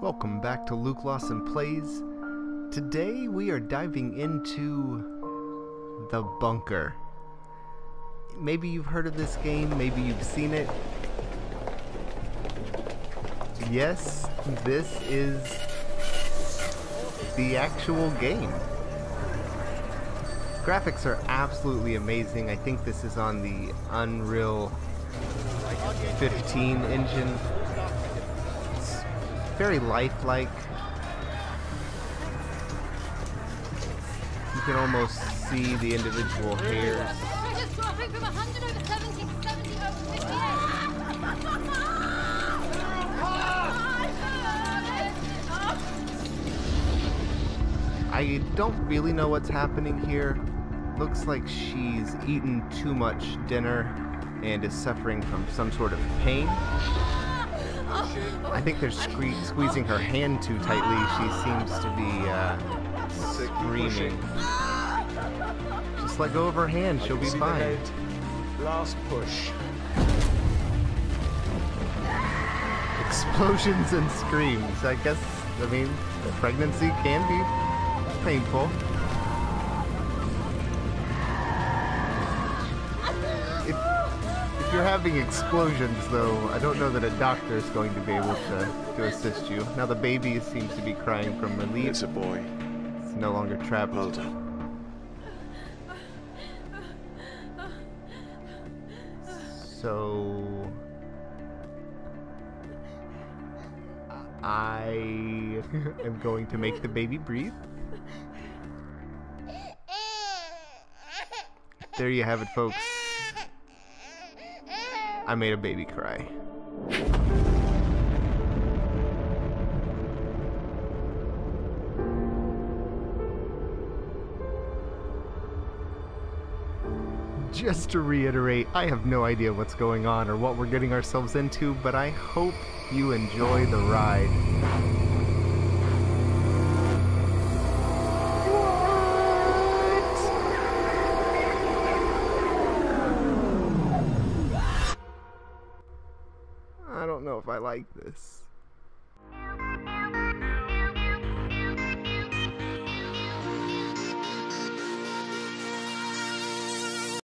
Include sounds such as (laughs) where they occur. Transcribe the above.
Welcome back to Luke Lawson Plays. Today we are diving into The Bunker. Maybe you've heard of this game, maybe you've seen it. Yes, this is the actual game. Graphics are absolutely amazing. I think this is on the Unreal 15 engine very lifelike. You can almost see the individual hairs. I don't really know what's happening here. Looks like she's eaten too much dinner and is suffering from some sort of pain. I think they're sque squeezing her hand too tightly. She seems to be uh, screaming. Just let go of her hand. She'll be fine. Last push. Explosions and screams. I guess, I mean, pregnancy can be painful. You're having explosions, though, I don't know that a doctor is going to be able to, to assist you. Now the baby seems to be crying from relief. It's a boy. It's no longer trapped. Well done. So... I (laughs) am going to make the baby breathe. There you have it, folks. I made a baby cry. Just to reiterate, I have no idea what's going on or what we're getting ourselves into, but I hope you enjoy the ride. If I like this.